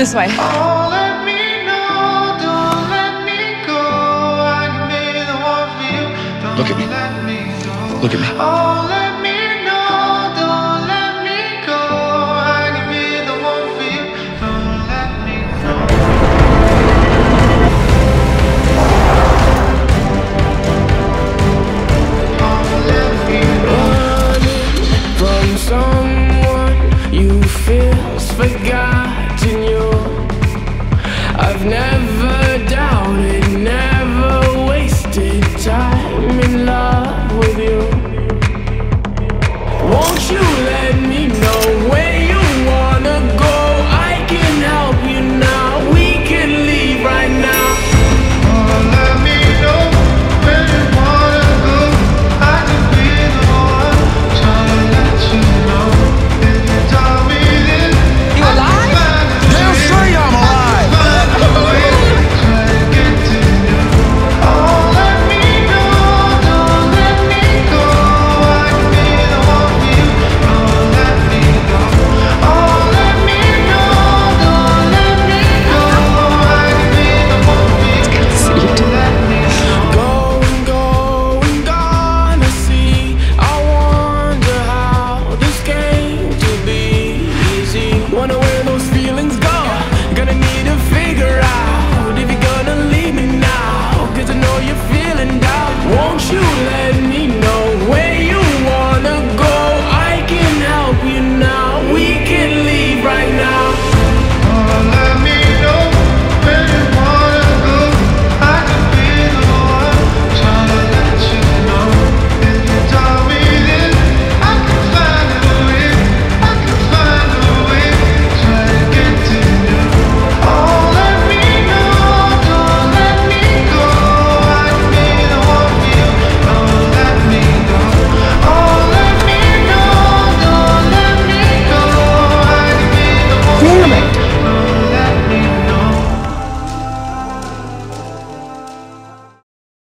This way. Look at me. Look at me. never